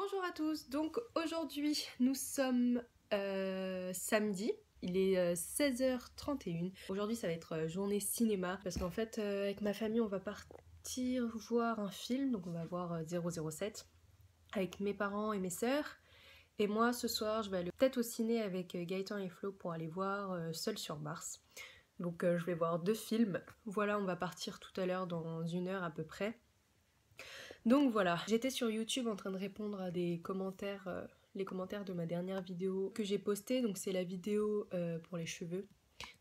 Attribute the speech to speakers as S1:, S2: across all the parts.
S1: Bonjour à tous, donc aujourd'hui nous sommes euh, samedi, il est 16h31. Euh, aujourd'hui ça va être euh, journée cinéma parce qu'en fait avec ma famille on va partir voir un film, donc on va voir 007 avec mes parents et mes sœurs. Et moi ce soir je vais aller peut-être au ciné avec Gaëtan et Flo pour aller voir Seul sur Mars. Donc je vais voir deux films. Voilà on va partir tout à l'heure dans une heure à peu près. Donc voilà, j'étais sur YouTube en train de répondre à des commentaires, euh, les commentaires de ma dernière vidéo que j'ai postée, donc c'est la vidéo euh, pour les cheveux.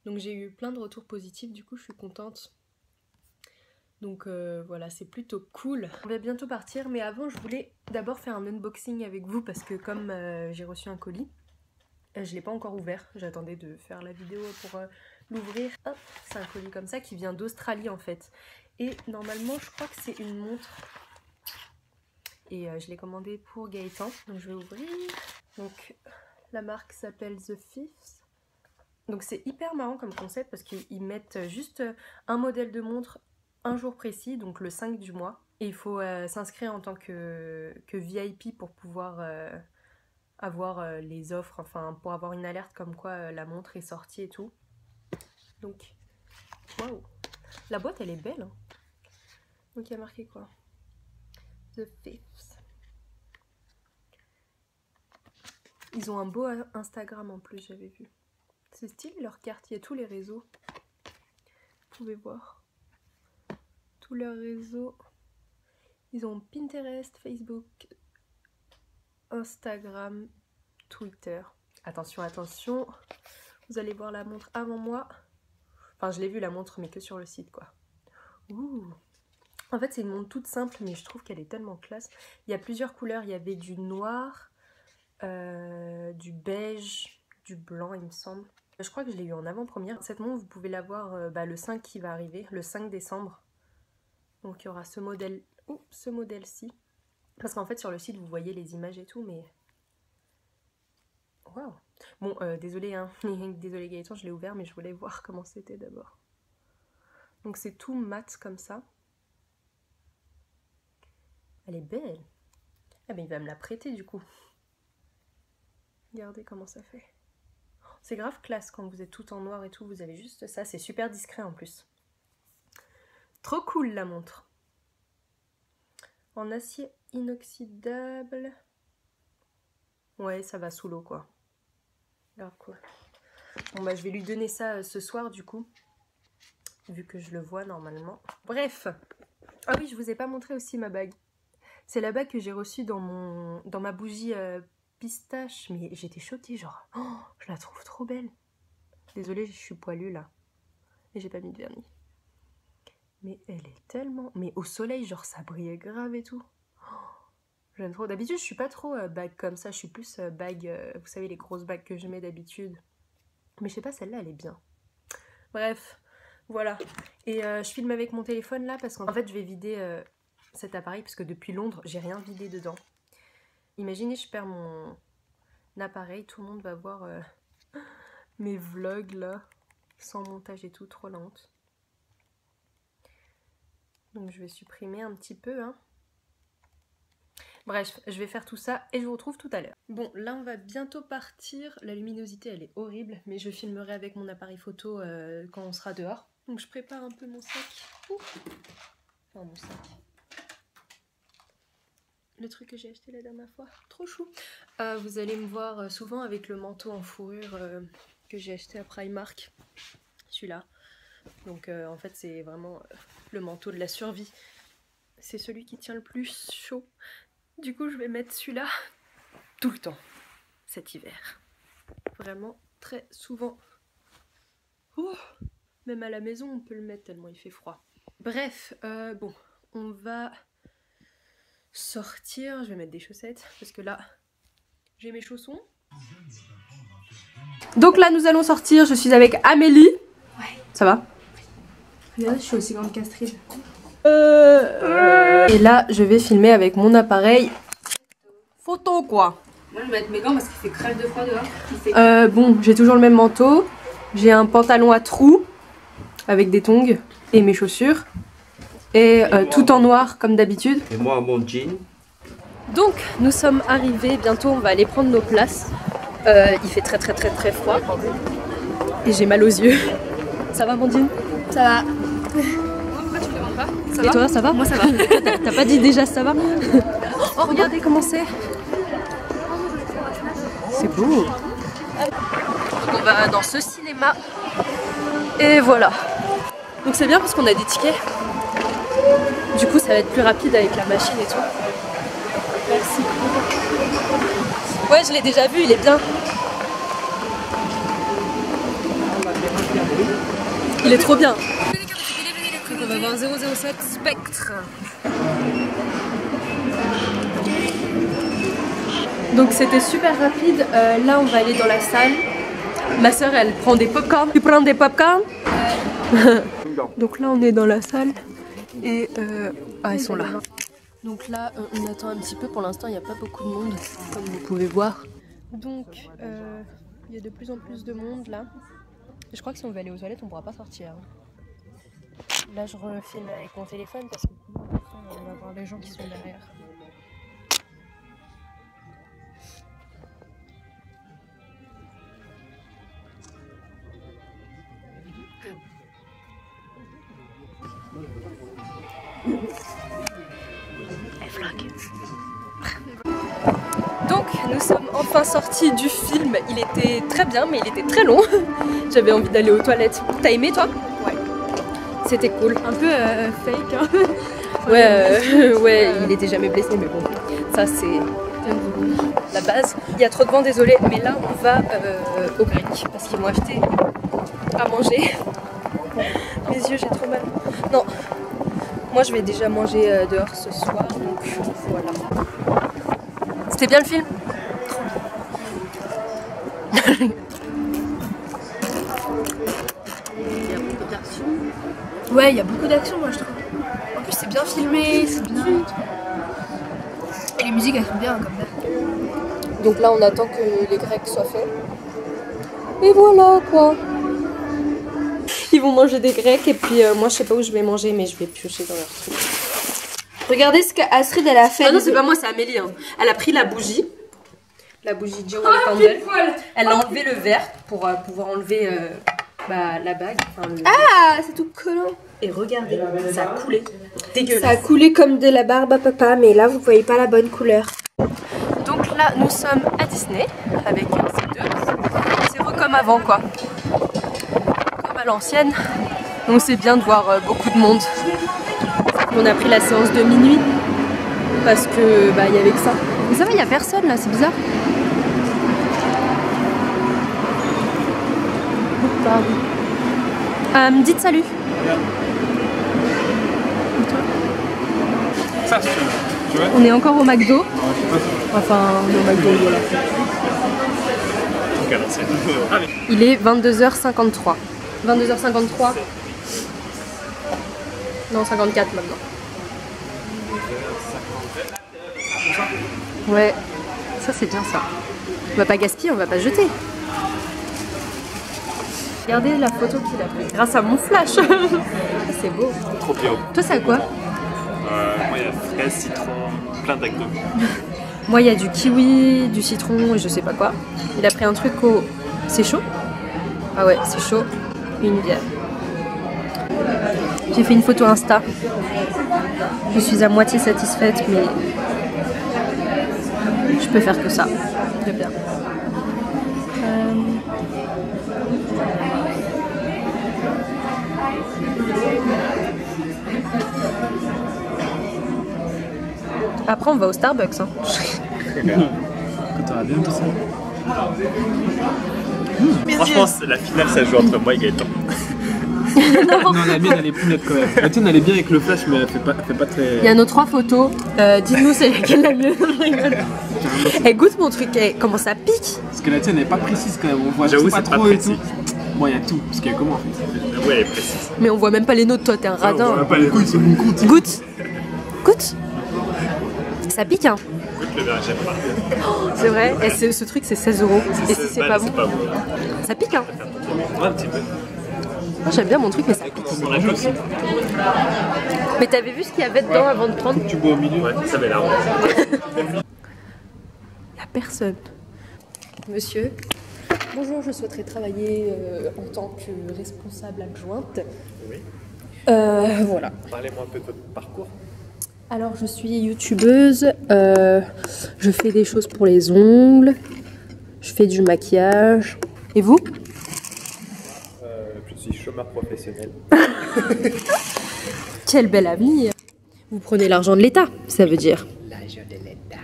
S1: Donc j'ai eu plein de retours positifs, du coup je suis contente. Donc euh, voilà, c'est plutôt cool. On va bientôt partir, mais avant je voulais d'abord faire un unboxing avec vous parce que comme j'ai reçu un colis, je l'ai pas encore ouvert, j'attendais de faire la vidéo pour l'ouvrir. c'est un colis comme ça qui vient d'Australie en fait. Et normalement je crois que c'est une montre et euh, je l'ai commandé pour Gaëtan. Donc je vais ouvrir. Donc la marque s'appelle The Fifth. Donc c'est hyper marrant comme concept parce qu'ils mettent juste un modèle de montre un jour précis, donc le 5 du mois. Et il faut euh, s'inscrire en tant que, que, VIP pour pouvoir euh, avoir les offres, enfin pour avoir une alerte comme quoi la montre est sortie et tout. Donc, waouh La boîte elle est belle. Hein. donc il y a marqué quoi? The Fifth. Ils ont un beau Instagram en plus, j'avais vu. C'est stylé leur carte, il y a tous les réseaux. Vous pouvez voir. Tous leurs réseaux. Ils ont Pinterest, Facebook, Instagram, Twitter. Attention, attention. Vous allez voir la montre avant moi. Enfin, je l'ai vu la montre, mais que sur le site, quoi. Ouh en fait, c'est une montre toute simple, mais je trouve qu'elle est tellement classe. Il y a plusieurs couleurs. Il y avait du noir, euh, du beige, du blanc, il me semble. Je crois que je l'ai eu en avant-première. Cette montre, vous pouvez l'avoir euh, bah, le 5 qui va arriver, le 5 décembre. Donc, il y aura ce modèle, ou ce modèle-ci. Parce qu'en fait, sur le site, vous voyez les images et tout, mais... Waouh Bon, euh, désolé, hein. désolé Gaëtan, je l'ai ouvert, mais je voulais voir comment c'était d'abord. Donc, c'est tout mat comme ça. Elle est belle. Ah mais il va me la prêter du coup. Regardez comment ça fait. C'est grave classe quand vous êtes tout en noir et tout, vous avez juste ça. C'est super discret en plus. Trop cool la montre. En acier inoxydable. Ouais, ça va sous l'eau quoi. Grave cool. Bon bah je vais lui donner ça euh, ce soir du coup. Vu que je le vois normalement. Bref. Ah oui, je vous ai pas montré aussi ma bague. C'est la bague que j'ai reçue dans, mon, dans ma bougie euh, pistache. Mais j'étais choquée, genre, oh, je la trouve trop belle. Désolée, je suis poilue là. Et j'ai pas mis de vernis. Mais elle est tellement... Mais au soleil, genre, ça brillait grave et tout. Oh, j'aime trop. D'habitude, je suis pas trop euh, bague comme ça. Je suis plus euh, bague... vous savez, les grosses bagues que je mets d'habitude. Mais je sais pas, celle-là, elle est bien. Bref, voilà. Et je filme avec mon téléphone là parce qu'en fait, je vais vider cet appareil parce que depuis Londres, j'ai rien vidé dedans. Imaginez, je perds mon appareil, tout le monde va voir euh, mes vlogs là, sans montage et tout, trop lente. Donc je vais supprimer un petit peu. Hein. Bref, je vais faire tout ça et je vous retrouve tout à l'heure. Bon, là on va bientôt partir. La luminosité elle est horrible, mais je filmerai avec mon appareil photo euh, quand on sera dehors. Donc je prépare un peu mon sac. Enfin mon sac le truc que j'ai acheté la dernière fois. Trop chou. Euh, vous allez me voir euh, souvent avec le manteau en fourrure euh, que j'ai acheté à Primark. Celui-là. Donc en fait c'est vraiment le manteau de la survie. C'est celui qui tient le plus chaud. Du coup je vais mettre celui-là tout le temps cet hiver. Vraiment très souvent. même à la maison on peut le mettre tellement il fait froid. Bref, bon, on va sortir. Je vais mettre des chaussettes parce que là, j'ai mes chaussons. Donc là, nous allons sortir. Je suis avec Amélie. Ouais. Ça va?
S2: Regardez, je suis aussi grande qu'Astrid.
S1: Euh, et là, je vais filmer avec mon appareil photo, quoi.
S2: Moi, je vais mettre mes gants parce qu'il fait crève de froid dehors.
S1: Euh, bon, j'ai toujours le même manteau. J'ai un pantalon à trous avec des tongs et mes chaussures. Et, euh, tout en noir comme d'habitude.
S3: Et moi mon jean.
S1: Donc, nous sommes arrivés. Bientôt, on va aller prendre nos places. Euh, il fait très très très très froid. Et j'ai mal aux yeux. Ça va, Mandine
S2: Ça va.
S1: Et toi, ça va?
S2: Moi, ça va.
S1: T'as pas dit déjà ça va? Oh, regardez comment c'est C'est beau Donc on va dans ce cinéma. Et voilà. Donc c'est bien parce qu'on a des tickets. Du coup, ça va être plus rapide avec la machine et tout. Merci. Ouais, je l'ai déjà vu, il est bien. Il est trop bien. Donc on va voir 007 Spectre. Donc c'était super rapide. Euh, là on va aller dans la salle. Ma soeur elle prend des popcorn. Tu prends des popcorn Donc là on est dans la salle. Et euh, ah ils sont là. Donc là euh, on attend un petit peu. Pour l'instant il n'y a pas beaucoup de monde comme vous pouvez voir. Donc euh, il y a de plus en plus de monde là. Je crois que si on veut aller aux toilettes on pourra pas sortir. Là, je refilme avec mon téléphone parce que on va voir les gens qui sont derrière. Enfin sortis du film. Il était très bien, mais il était très long. J'avais envie d'aller aux toilettes. T'as aimé, toi?
S2: Ouais.
S1: C'était cool.
S2: Un peu euh, fake. Hein.
S1: Ouais, euh, ouais, il était jamais blessé, mais bon, ça c'est la base. Il y a trop de vent, désolé, mais là on va euh, au brick parce qu'ils m'ont acheté à manger. Mes yeux, j'ai trop mal. Non, moi je vais déjà manger euh, dehors ce soir, donc voilà. C'était bien le film?
S2: Ouais, il y a beaucoup d'action, moi je trouve. En plus, c'est bien filmé, c'est bien. Et les musiques, elles sont bien comme ça.
S1: Donc là on attend que les grecs soient faits. Et voilà quoi Ils vont manger des grecs et puis euh, moi je sais pas où je vais manger mais je vais piocher dans leur truc.
S2: Regardez ce qu'Astrid elle a fait.
S1: Ah non, c'est pas moi, c'est Amélie. hein. Elle a pris la bougie, la bougie Joe Candle. Elle a enlevé le verre pour euh, pouvoir enlever euh, bah, la bague. enfin, le-
S2: Ah, c'est tout collant.
S1: Et regardez, ça a coulé. Dégueulasse.
S2: Ça a coulé comme de la barbe à papa, mais là vous voyez pas la bonne couleur.
S1: Donc là, nous sommes à Disney avec ces deux. C'est re comme avant, quoi. Comme à l'ancienne. Donc c'est bien de voir euh, beaucoup de monde. On a pris la séance de minuit parce que bah il y avait que ça. Mais ça va, il y a personne là, c'est bizarre. Euh, dites salut.
S3: Ça, si tu veux. Tu veux
S1: On est encore au McDo. Enfin, on est au McDo, voilà. Il est 22h53. 22h53. Non, 54 maintenant. Ouais, ça c'est bien ça. On va pas gaspiller, on va pas jeter. Regardez la photo qu'il a prise grâce à mon flash. c'est beau.
S3: Trop bien.
S1: Toi, c'est à quoi
S3: Euh, moi, il y a fraise, citron, plein d'actes.
S1: Moi, il y a du kiwi, du citron et je sais pas quoi. Il a pris un truc au. C'est chaud Ah ouais, c'est chaud. Une bière. J'ai fait une photo Insta. Je suis à moitié satisfaite, mais je peux faire que ça. Très bien. Après, on va au Starbucks. Hein.
S3: Quand t'auras bien tout ça. Franchement, la finale, ça joue entre moi et Gaëtan.
S4: Non, la mienne elle est plus nette quand même. La tienne elle est bien avec le flash, mais elle fait pas, elle fait pas très.
S1: Il y a nos trois photos. Euh, Dites-nous c'est laquelle la mieux. Je rigole. Eh, goûte mon truc. Eh, comment ça pique
S4: Parce que la tienne elle est pas précise quand même. On voit
S3: J'avoue,
S4: pas
S3: c'est pas
S4: trop et tout. Bon, il y a tout. Parce qu'il y a comment en fait
S3: Ouais, elle est précise.
S1: Mais on voit même pas les nôtres. Toi, t'es un radin.
S3: On voit pas les
S4: Écoute, c'est mon compte.
S1: Goûte. Goûte. Ça pique, hein.
S3: Écoute, le verre, j'aime pas.
S1: C'est vrai. Et ce truc, c'est 16 euros. Et si c'est pas bon,
S3: pas bon.
S1: ça pique, hein.
S3: Ouais, un petit peu.
S1: J'aime bien mon truc, mais ça pique. Mais t'avais vu ce qu'il y avait dedans avant de prendre
S4: Tu bois au milieu.
S3: Ouais, ça avait l'air.
S1: La personne. Monsieur, bonjour, je souhaiterais travailler euh, en tant que responsable adjointe.
S3: Oui.
S1: Euh, voilà.
S3: Parlez-moi un peu de votre parcours.
S1: Alors, je suis youtubeuse. euh, je fais des choses pour les ongles. Je fais du maquillage. Et vous?
S3: Euh, je suis chômeur professionnel.
S1: Quel bel avenir Vous prenez l'argent de l'État, ça veut dire.
S3: L'agent de l'État.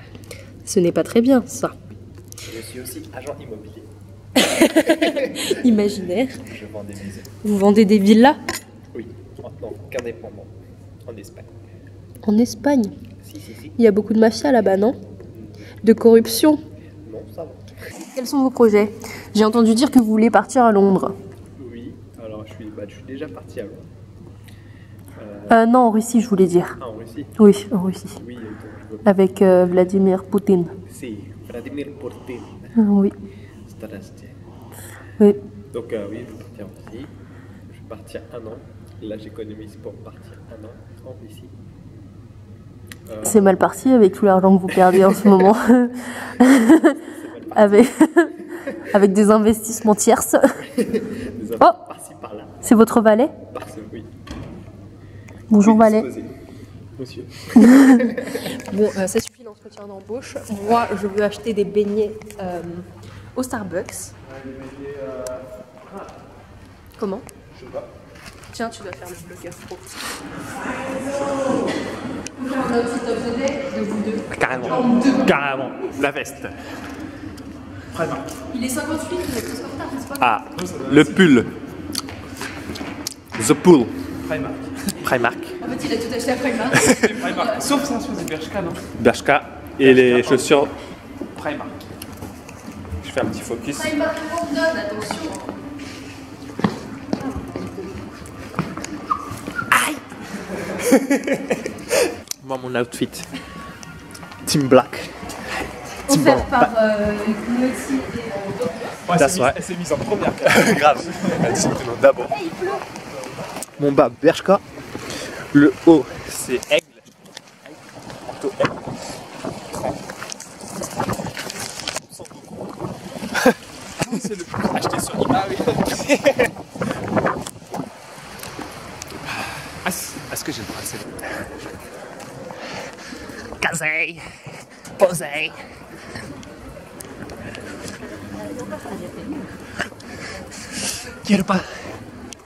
S1: Ce n'est pas très bien, ça.
S3: Je suis aussi agent immobilier.
S1: Imaginaire.
S3: Je vends des maisons.
S1: Vous vendez des villas?
S3: Oui, en tant qu'indépendant. En Espagne.
S1: En Espagne.
S3: Si, si, si.
S1: Il y a beaucoup de mafia là-bas, non? De corruption.
S3: Non, ça va.
S1: Quels sont vos projets? J'ai entendu dire que vous voulez partir à Londres.
S3: Oui, alors je suis, bah, je suis déjà parti à Londres. Euh,
S1: Euh, non, en Russie, je voulais dire.
S3: ah, en Russie?
S1: Oui, en Russie.
S3: Oui, donc je.
S1: Avec euh, Vladimir Poutine.
S3: Si, Vladimir Poutine.
S1: Ah, oui. Oui.
S3: Donc euh, oui, je vais partir en Russie. Je vais partir un an. Là, j'économise pour partir un an en Russie.
S1: C'est mal parti avec tout l'argent que vous perdez en ce moment. avec, avec des investissements tierces.
S3: des
S1: Oh. C'est votre valet
S3: oui.
S1: Bonjour
S3: Oui,
S1: valet.
S3: Monsieur.
S1: Bon, euh, ça suffit l'entretien d'embauche. Moi, je veux acheter des beignets euh, au Starbucks. Comment?
S3: Je sais pas.
S1: Tiens, tu dois faire le blogueur pro. De vous deux.
S3: Carrément. Carrément. La veste.
S1: Il est 58, il est plus en retard, n'est-ce pas?
S3: Ah, le pull. The pull.
S4: Primark.
S3: Primark.
S1: En fait, il a tout acheté après le
S4: Primark. Sauf ça, c'est Bershka, non?
S3: Bershka. Et les chaussures.
S4: Primark.
S3: Je fais un petit focus.
S1: M'a donne, attention.
S3: Moi, mon outfit. Team Black.
S1: Offert par euh, et euh,
S4: Ouais, elle s'est mise en première.
S3: Grave. Elle dit non, d'abord. Mon bas, Bershka. Le haut, c'est Aigle. Manteau Aigle.
S4: C'est le plus acheté sur eBay. Ah, c'est- Est-ce que j'ai le
S3: Kazay. Posey. Quiero pas.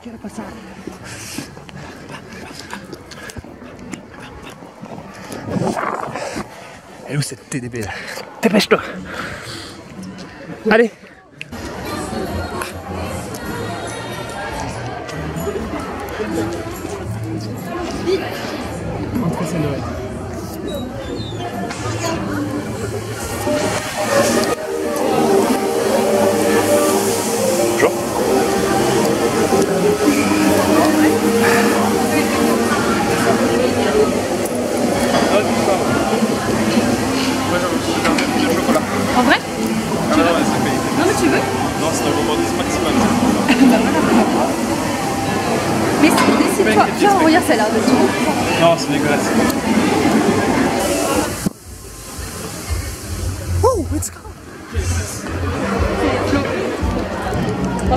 S3: Quiero pasar. Elle est où cette TDB là? Dépêche-toi Allez Bonjour.
S1: En vrai
S4: Ah non, ouais, c'est payé.
S1: Non, mais tu veux
S4: Non, c'est un gourmandise maximum.
S1: Mais c'est- décide-toi. Tiens, regarde, ça a l'air de tout.
S4: Non, c'est dégueulasse.
S1: En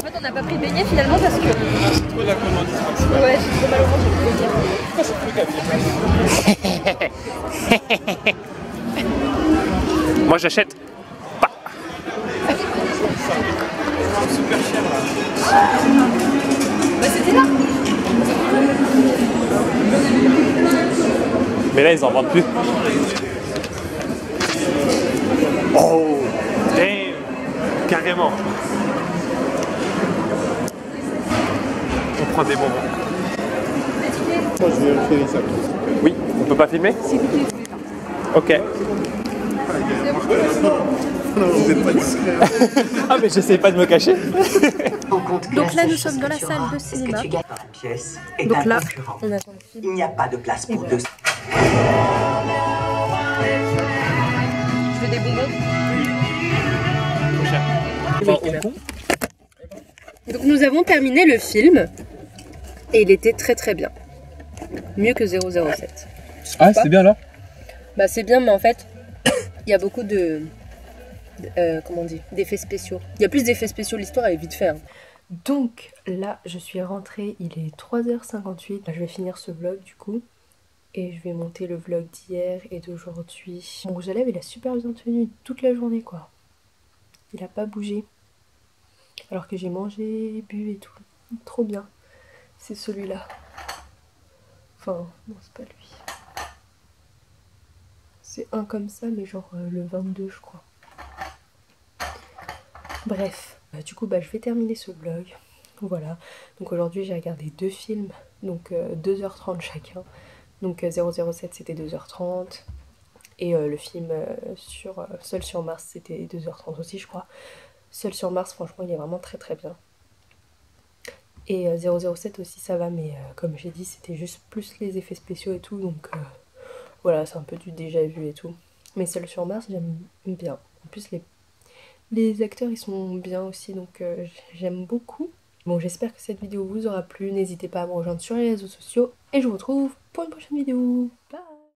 S1: fait, on n'a pas pris de beignets finalement parce que.
S4: C'est trop la gourmandise maximum.
S1: Ouais, j'ai trop mal au ventre, j'ai plus de beignets.
S3: Moi j'achète pas.
S4: Super cher là.
S1: Bah, c'était là
S3: Mais là ils en vendent plus. Oh Damn Carrément On prend des bonbons.
S4: Moi je vais faire ça.
S3: Oui, on peut pas filmer Ok.
S4: Non, vous pas discret.
S3: Ah mais j'essaye pas de me cacher.
S1: Donc là, nous sommes dans la salle de cinéma. Donc là, on attend le film.
S5: Il n'y a pas de place pour deux.
S1: Des bonbons.
S3: Enfin, Hong Kong
S1: Donc nous avons terminé le film. Et il était très très bien. Mieux que 007.
S4: Ah, c'est bien là
S1: Bah c'est bien, mais en fait, il y a beaucoup de... de- euh, comment on dit D'effets spéciaux. Il y a plus d'effets spéciaux, l'histoire est vite faite. Donc là, je suis rentrée, il est 3h58. Je vais finir ce vlog du coup. Et je vais monter le vlog d'hier et d'aujourd'hui. Mon rouge à lèvres, il a super bien tenu toute la journée quoi. Il a pas bougé. Alors que j'ai mangé, bu et tout. Trop bien. C'est celui-là. Enfin, non, c'est pas lui. C'est un comme ça, mais genre euh, le 22, je crois. Bref, Euh, du coup, bah, je vais terminer ce vlog. Voilà. Donc aujourd'hui, j'ai regardé deux films, donc euh, 2h30 chacun. Donc euh, 007, c'était 2h30. Et euh, le film euh, sur euh, Seul sur Mars, c'était 2h30 aussi, je crois. Seul sur Mars, franchement, il est vraiment très très bien. Et euh, 007 aussi, ça va, mais euh, comme j'ai dit, c'était juste plus les effets spéciaux et tout. Donc euh, voilà, c'est un peu du déjà vu et tout. Mais Seul sur Mars, j'aime bien. En plus, les, les acteurs, ils sont bien aussi, donc euh, j'aime beaucoup. Bon, j'espère que cette vidéo vous aura plu. N'hésitez pas à me rejoindre sur les réseaux sociaux. Et je vous retrouve pour une prochaine vidéo. Bye